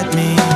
Let me.